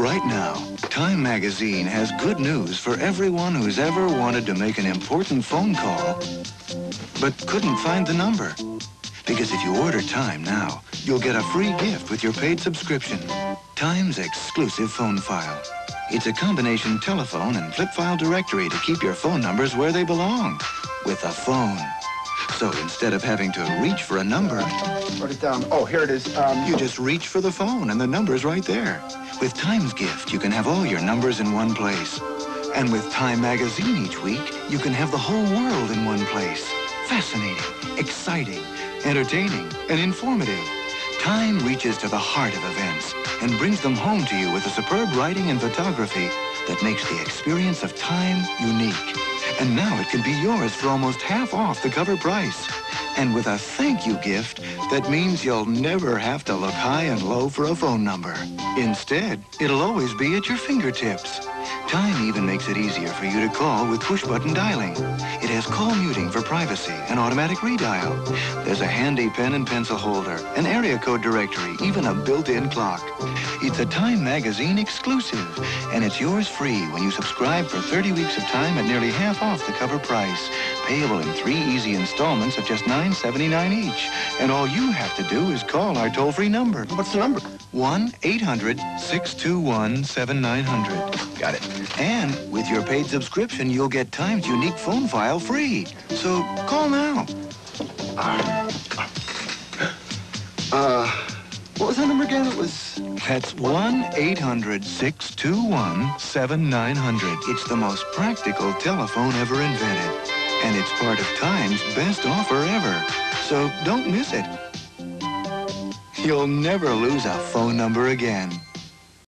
Right now, Time Magazine has good news for everyone who's ever wanted to make an important phone call, but couldn't find the number. Because if you order Time now, you'll get a free gift with your paid subscription. Time's exclusive phone file. It's a combination telephone and flip file directory to keep your phone numbers where they belong, with a phone. So instead of having to reach for a number, Wrote it down. Oh, here it is. Um, you just reach for the phone and the number's right there. With Time's gift, you can have all your numbers in one place. And with Time Magazine each week, you can have the whole world in one place. Fascinating, exciting, entertaining, and informative. Time reaches to the heart of events and brings them home to you with a superb writing and photography that makes the experience of time unique. And now it can be yours for almost half off the cover price. And with a thank you gift that means you'll never have to look high and low for a phone number. Instead, it'll always be at your fingertips. Time even makes it easier for you to call with push-button dialing. It has call muting for privacy and automatic redial. There's a handy pen and pencil holder, an area code directory, even a built-in clock. It's a Time Magazine exclusive, and it's yours free when you subscribe for 30 weeks of time at nearly half off the cover price. Payable in three easy installments of just $9.79 each. And all you have to do is call our toll-free number. what's the number? 1-800-621-7900. Got it. And with your paid subscription, you'll get Time's unique phone file free. So call now. What was that number again? It was... That's 1-800-621-7900. It's the most practical telephone ever invented. And it's part of Time's best offer ever. So don't miss it. You'll never lose a phone number again.